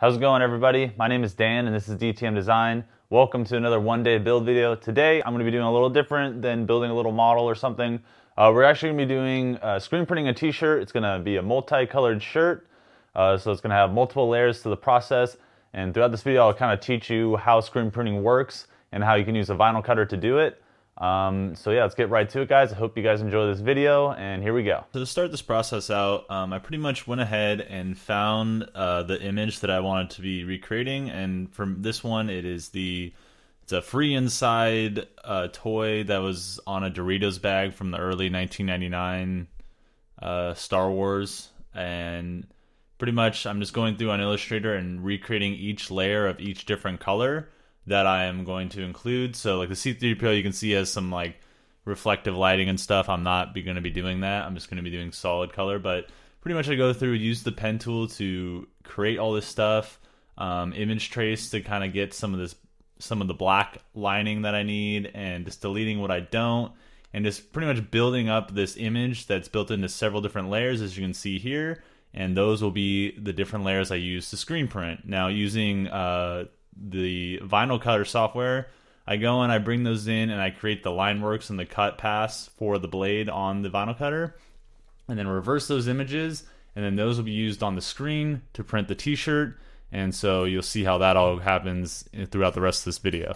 How's it going everybody? My name is Dan and this is DTM Design. Welcome to another one day build video. Today I'm going to be doing a little different than building a little model or something. Uh, we're actually going to be doing uh, screen printing a t-shirt. It's going to be a multicolored shirt. Uh, so it's going to have multiple layers to the process. And throughout this video I'll kind of teach you how screen printing works and how you can use a vinyl cutter to do it. Um, so yeah, let's get right to it, guys. I hope you guys enjoy this video, and here we go. So to start this process out, um, I pretty much went ahead and found uh, the image that I wanted to be recreating, and from this one, it is the it's a free inside uh, toy that was on a Doritos bag from the early 1999 uh, Star Wars, and pretty much I'm just going through on Illustrator and recreating each layer of each different color that I am going to include. So like the C3PO you can see has some like reflective lighting and stuff. I'm not going to be doing that. I'm just going to be doing solid color, but pretty much I go through use the pen tool to create all this stuff, um, image trace to kind of get some of this some of the black lining that I need and just deleting what I don't and just pretty much building up this image that's built into several different layers as you can see here and those will be the different layers I use to screen print. Now using uh, the vinyl cutter software, I go and I bring those in and I create the line works and the cut pass for the blade on the vinyl cutter, and then reverse those images, and then those will be used on the screen to print the t-shirt, and so you'll see how that all happens throughout the rest of this video.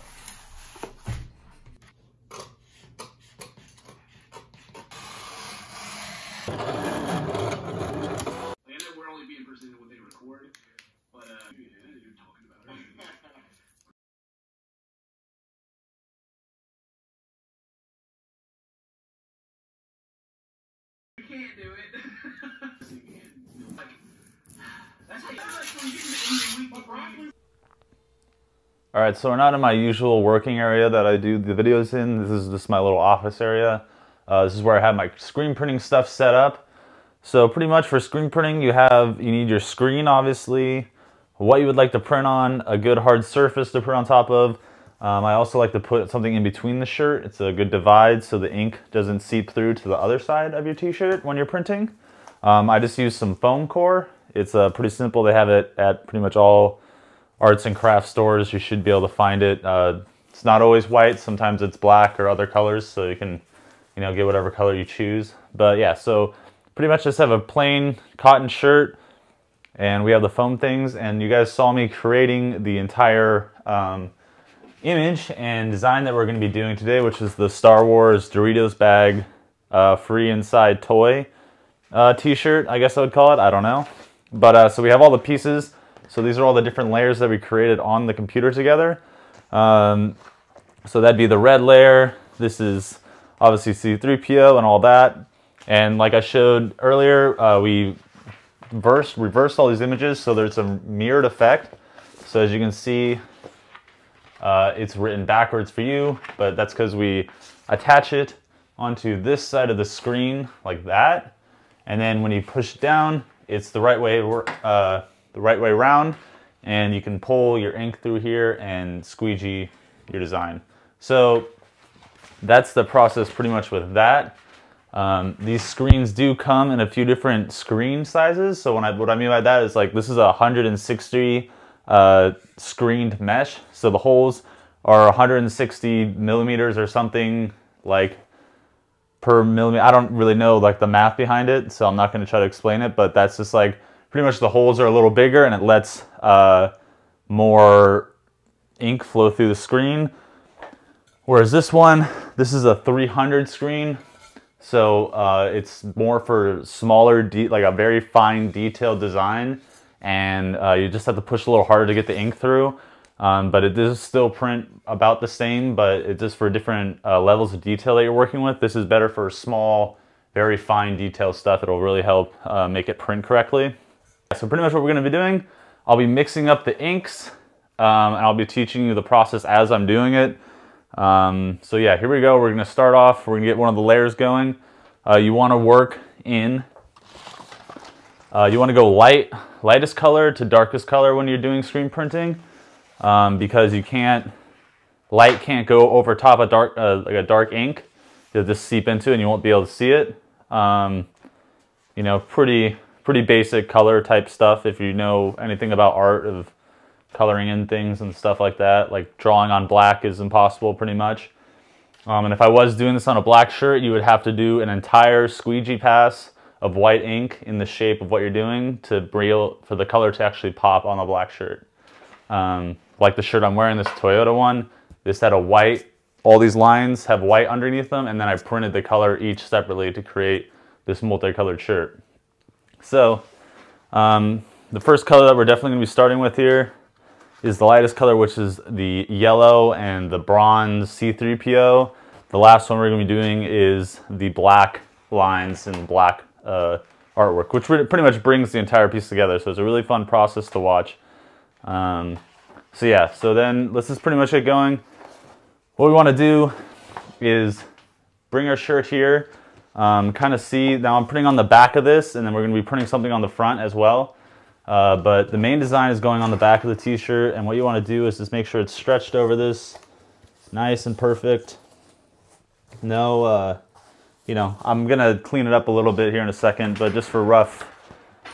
Can't do it. All right, so we're not in my usual working area that I do the videos in. This is just my little office area. Uh, this is where I have my screen printing stuff set up. So pretty much for screen printing, you have, you need your screen, obviously, what you would like to print on, a good hard surface to print on top of, um, I also like to put something in between the shirt. It's a good divide so the ink doesn't seep through to the other side of your t-shirt when you're printing. Um, I just use some foam core. It's uh, pretty simple. They have it at pretty much all arts and crafts stores. You should be able to find it. Uh, it's not always white. Sometimes it's black or other colors, so you can, you know, get whatever color you choose. But yeah, so pretty much just have a plain cotton shirt, and we have the foam things. And you guys saw me creating the entire um, image and design that we're going to be doing today, which is the Star Wars Doritos bag uh, free inside toy uh, t-shirt, I guess I would call it. I don't know. But uh, so we have all the pieces. So these are all the different layers that we created on the computer together. Um, so that'd be the red layer. This is obviously C3PO and all that. And like I showed earlier, uh, we reversed, reversed all these images so there's a mirrored effect. So as you can see, uh, it's written backwards for you, but that's because we attach it onto this side of the screen like that. And then when you push down, it's the right way, uh, the right way around, and you can pull your ink through here and squeegee your design. So that's the process pretty much with that. Um, these screens do come in a few different screen sizes. So when I, what I mean by that is like this is a 160 uh, screened mesh. So the holes are 160 millimeters or something like per millimeter. I don't really know like the math behind it, so I'm not going to try to explain it, but that's just like pretty much the holes are a little bigger and it lets uh, more ink flow through the screen. Whereas this one, this is a 300 screen. So uh, it's more for smaller, like a very fine detailed design and uh, you just have to push a little harder to get the ink through. Um, but it does still print about the same, but it's just for different uh, levels of detail that you're working with. This is better for small, very fine detail stuff. It'll really help uh, make it print correctly. So pretty much what we're gonna be doing, I'll be mixing up the inks um, and I'll be teaching you the process as I'm doing it. Um, so yeah, here we go. We're gonna start off, we're gonna get one of the layers going. Uh, you wanna work in, uh, you wanna go light lightest color to darkest color when you're doing screen printing um, because you can't, light can't go over top of dark, uh, like a dark ink. It'll just seep into and you won't be able to see it. Um, you know, pretty, pretty basic color type stuff if you know anything about art of coloring in things and stuff like that. Like drawing on black is impossible pretty much. Um, and if I was doing this on a black shirt, you would have to do an entire squeegee pass of white ink in the shape of what you're doing to real for the color to actually pop on the black shirt. Um, like the shirt I'm wearing, this Toyota one, this had a white, all these lines have white underneath them, and then I printed the color each separately to create this multicolored shirt. So um, the first color that we're definitely gonna be starting with here is the lightest color, which is the yellow and the bronze C3PO. The last one we're gonna be doing is the black lines and black uh, artwork, which pretty much brings the entire piece together. So it's a really fun process to watch. Um, so yeah, so then let's just pretty much get going. What we wanna do is bring our shirt here, um, kind of see, now I'm putting on the back of this and then we're gonna be printing something on the front as well. Uh, but the main design is going on the back of the t-shirt and what you want to do is just make sure it's stretched over this nice and perfect. No, uh, you know, I'm to clean it up a little bit here in a second, but just for rough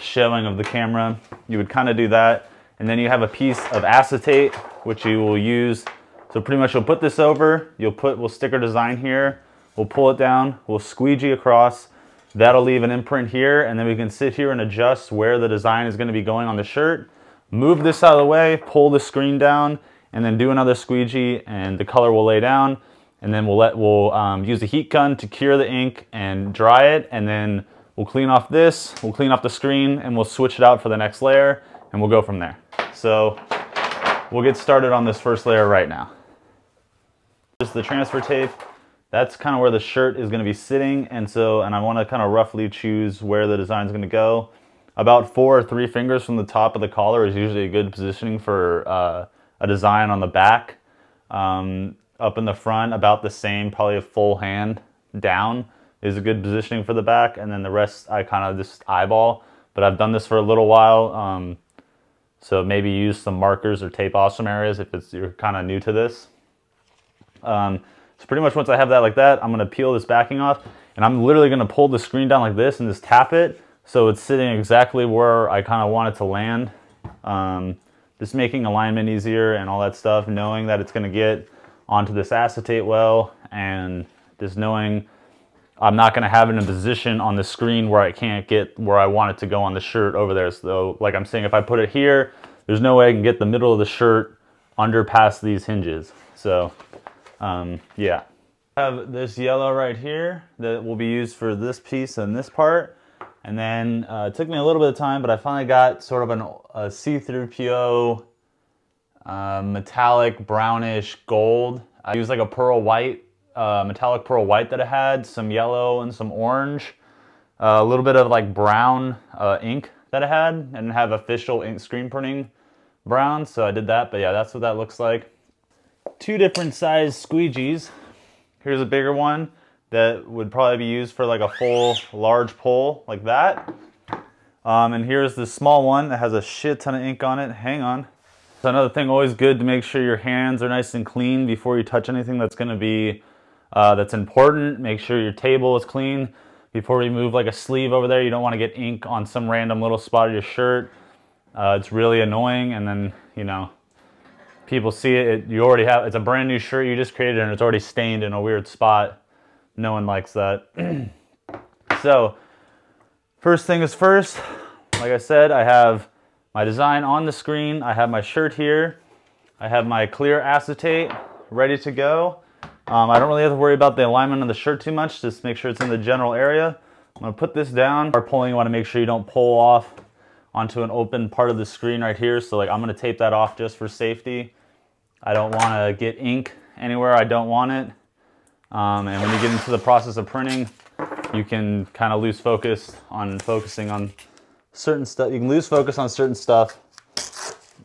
showing of the camera, you would kind of do that. And then you have a piece of acetate, which you will use. So pretty much you'll put this over, you'll put, we'll stick our design here, we'll pull it down, we'll squeegee across, That'll leave an imprint here and then we can sit here and adjust where the design is gonna be going on the shirt. Move this out of the way, pull the screen down, and then do another squeegee and the color will lay down. And then we'll let we'll um, use the heat gun to cure the ink and dry it. And then we'll clean off this, we'll clean off the screen and we'll switch it out for the next layer and we'll go from there. So we'll get started on this first layer right now. Just the transfer tape that's kind of where the shirt is going to be sitting and so and I want to kind of roughly choose where the design is going to go about four or three fingers from the top of the collar is usually a good positioning for uh, a design on the back um, up in the front about the same probably a full hand down is a good positioning for the back. And then the rest I kind of just eyeball but I've done this for a little while. Um, so maybe use some markers or tape off some areas if it's you're kind of new to this. Um, so pretty much once I have that like that, I'm gonna peel this backing off and I'm literally gonna pull the screen down like this and just tap it. So it's sitting exactly where I kind of want it to land. Um, just making alignment easier and all that stuff, knowing that it's gonna get onto this acetate well and just knowing I'm not gonna have it in a position on the screen where I can't get where I want it to go on the shirt over there. So like I'm saying, if I put it here, there's no way I can get the middle of the shirt under past these hinges. So um, yeah. I have this yellow right here that will be used for this piece and this part. And then uh, it took me a little bit of time, but I finally got sort of an, a C3PO uh, metallic brownish gold. I used like a pearl white, uh, metallic pearl white that I had, some yellow and some orange, uh, a little bit of like brown uh, ink that I had, and have official ink screen printing brown. So I did that, but yeah, that's what that looks like two different size squeegees. Here's a bigger one that would probably be used for like a full large pull like that. Um, and here's the small one that has a shit ton of ink on it. Hang on. So another thing, always good to make sure your hands are nice and clean before you touch anything that's gonna be, uh, that's important. Make sure your table is clean. Before we move like a sleeve over there, you don't wanna get ink on some random little spot of your shirt. Uh, it's really annoying and then, you know, people see it, it, you already have, it's a brand new shirt you just created and it's already stained in a weird spot. No one likes that. so first thing is first, like I said, I have my design on the screen. I have my shirt here. I have my clear acetate ready to go. Um, I don't really have to worry about the alignment of the shirt too much. Just make sure it's in the general area. I'm gonna put this down. Or pulling, you wanna make sure you don't pull off onto an open part of the screen right here. So like I'm gonna tape that off just for safety. I don't want to get ink anywhere I don't want it. Um, and when you get into the process of printing, you can kind of lose focus on focusing on certain stuff. You can lose focus on certain stuff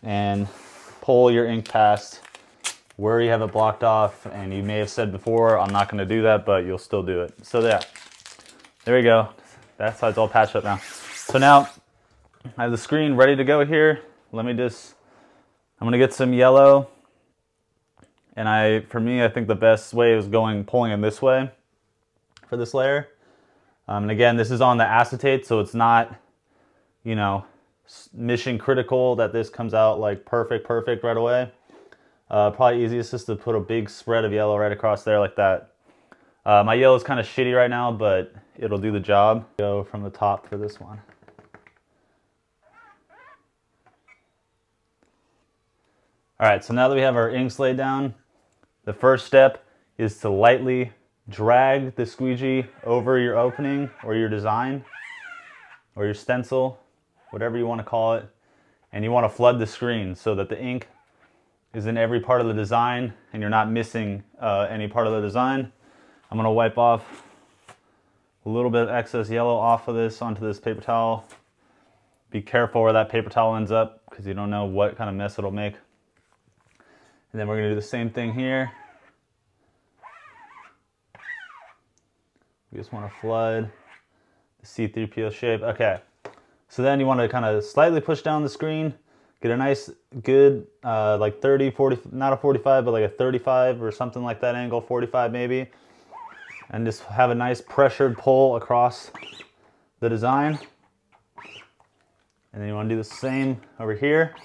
and pull your ink past where you have it blocked off. And you may have said before, I'm not going to do that, but you'll still do it. So yeah, there we go. That side's all patched up now. So now I have the screen ready to go here. Let me just, I'm to get some yellow and I, for me, I think the best way is going, pulling in this way for this layer. Um, and again, this is on the acetate, so it's not you know, mission critical that this comes out like perfect, perfect right away. Uh, probably easiest is to put a big spread of yellow right across there like that. Uh, my yellow is kind of shitty right now, but it'll do the job. Go from the top for this one. All right, so now that we have our inks laid down, the first step is to lightly drag the squeegee over your opening or your design or your stencil, whatever you want to call it. And you want to flood the screen so that the ink is in every part of the design and you're not missing uh, any part of the design. I'm going to wipe off a little bit of excess yellow off of this onto this paper towel. Be careful where that paper towel ends up because you don't know what kind of mess it'll make. And then we're gonna do the same thing here. We just wanna flood the C3PO shape. Okay, so then you wanna kind of slightly push down the screen, get a nice, good, uh, like 30, 40, not a 45, but like a 35 or something like that angle, 45 maybe. And just have a nice pressured pull across the design. And then you wanna do the same over here.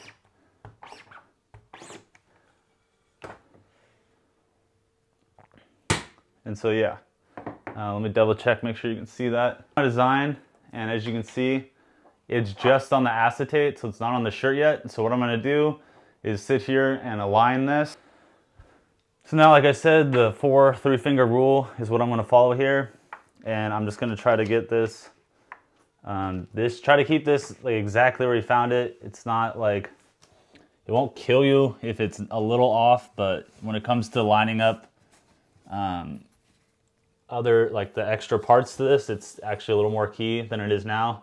And so yeah, uh, let me double check, make sure you can see that. My design, and as you can see, it's just on the acetate, so it's not on the shirt yet. So what I'm gonna do is sit here and align this. So now, like I said, the four three finger rule is what I'm gonna follow here. And I'm just gonna try to get this, um, this, try to keep this like exactly where you found it. It's not like, it won't kill you if it's a little off, but when it comes to lining up um, other like the extra parts to this, it's actually a little more key than it is now.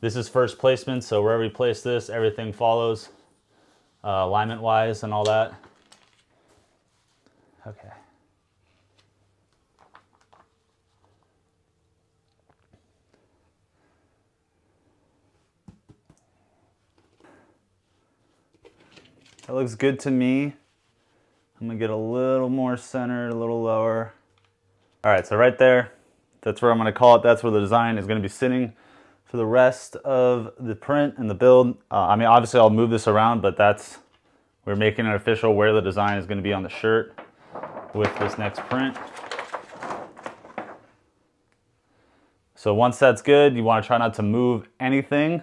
This is first placement, so wherever you place this, everything follows uh, alignment wise and all that. Okay. That looks good to me. I'm gonna get a little more centered, a little lower. All right, so right there, that's where I'm gonna call it. That's where the design is gonna be sitting for the rest of the print and the build. Uh, I mean, obviously I'll move this around, but that's, we're making it official where the design is gonna be on the shirt with this next print. So once that's good, you wanna try not to move anything.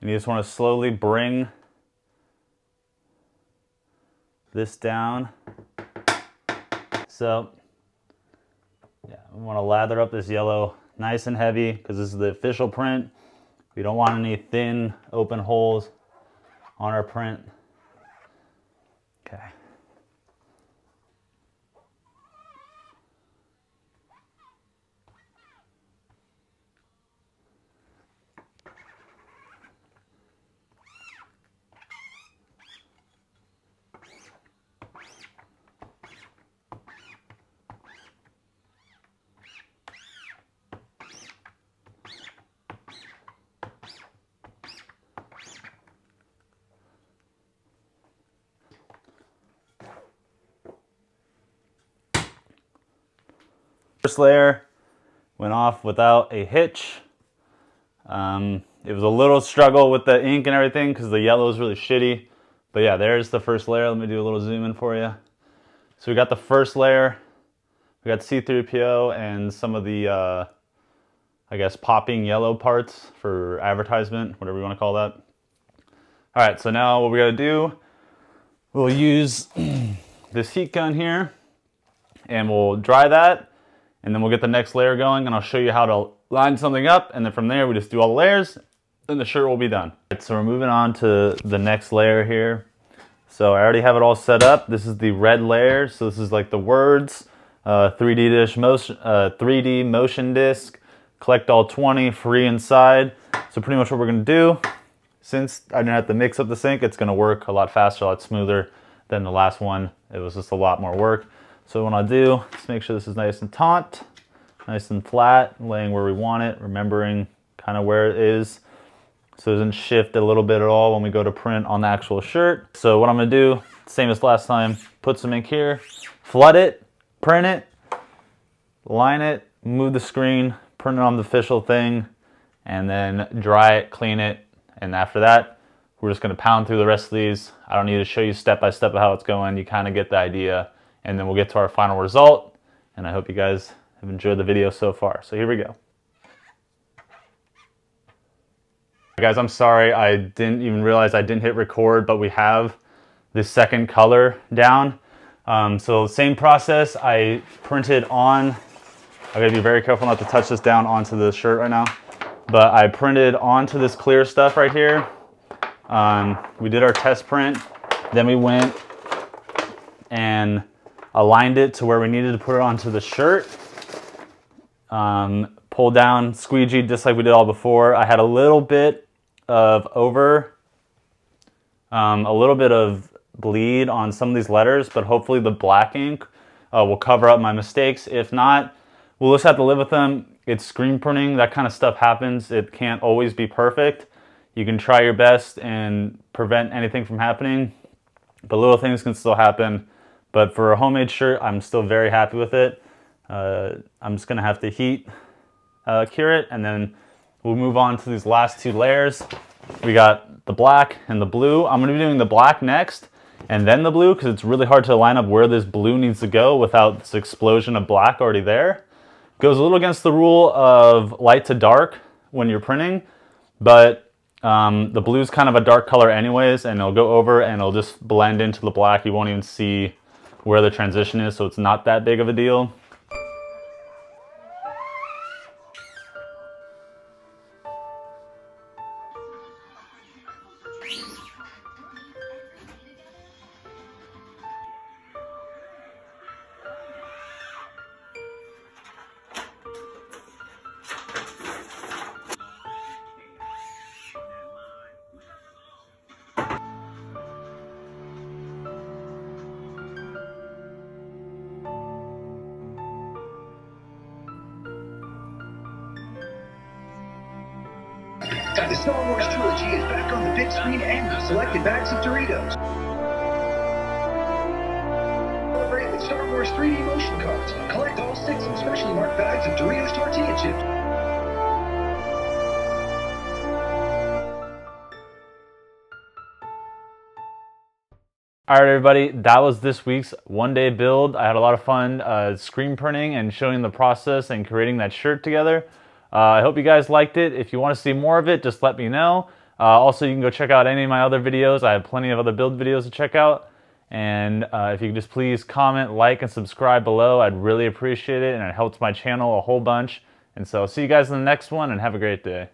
And you just wanna slowly bring this down. So yeah, we want to lather up this yellow nice and heavy because this is the official print. We don't want any thin open holes on our print. Okay. First layer went off without a hitch. Um, it was a little struggle with the ink and everything because the yellow is really shitty. But yeah, there's the first layer. Let me do a little zoom in for you. So we got the first layer. We got C3PO and some of the, uh, I guess, popping yellow parts for advertisement, whatever you want to call that. All right, so now what we got to do, we'll use this heat gun here and we'll dry that and then we'll get the next layer going and I'll show you how to line something up and then from there we just do all the layers then the shirt will be done. Right, so we're moving on to the next layer here. So I already have it all set up. This is the red layer. So this is like the words, uh, 3D dish motion, uh, 3D motion disc, collect all 20 free inside. So pretty much what we're gonna do, since I didn't have to mix up the sink, it's gonna work a lot faster, a lot smoother than the last one. It was just a lot more work. So what I'll do is make sure this is nice and taut, nice and flat, laying where we want it, remembering kind of where it is. So it doesn't shift a little bit at all when we go to print on the actual shirt. So what I'm gonna do, same as last time, put some ink here, flood it, print it, line it, move the screen, print it on the official thing, and then dry it, clean it, And after that, we're just gonna pound through the rest of these. I don't need to show you step by step of how it's going. You kind of get the idea. And then we'll get to our final result. And I hope you guys have enjoyed the video so far. So here we go. Guys, I'm sorry. I didn't even realize I didn't hit record, but we have the second color down. Um, so same process, I printed on, I gotta be very careful not to touch this down onto the shirt right now, but I printed onto this clear stuff right here. Um, we did our test print, then we went and aligned it to where we needed to put it onto the shirt. Um, pull down, squeegee, just like we did all before. I had a little bit of over, um, a little bit of bleed on some of these letters, but hopefully the black ink uh, will cover up my mistakes. If not, we'll just have to live with them. It's screen printing, that kind of stuff happens. It can't always be perfect. You can try your best and prevent anything from happening, but little things can still happen. But for a homemade shirt, I'm still very happy with it. Uh, I'm just gonna have to heat uh, cure it and then we'll move on to these last two layers. We got the black and the blue. I'm gonna be doing the black next and then the blue because it's really hard to line up where this blue needs to go without this explosion of black already there. Goes a little against the rule of light to dark when you're printing, but um, the blue is kind of a dark color anyways, and it'll go over and it'll just blend into the black. You won't even see where the transition is, so it's not that big of a deal. The Star Wars trilogy is back on the big screen and with selected bags of Doritos. Celebrate with Star Wars 3D motion cards. Collect all six of specially marked bags of Doritos tortilla chips. All right, everybody, that was this week's one day build. I had a lot of fun uh, screen printing and showing the process and creating that shirt together. Uh, I hope you guys liked it. If you want to see more of it, just let me know. Uh, also, you can go check out any of my other videos. I have plenty of other build videos to check out. And uh, if you could just please comment, like, and subscribe below, I'd really appreciate it. And it helps my channel a whole bunch. And so, see you guys in the next one and have a great day.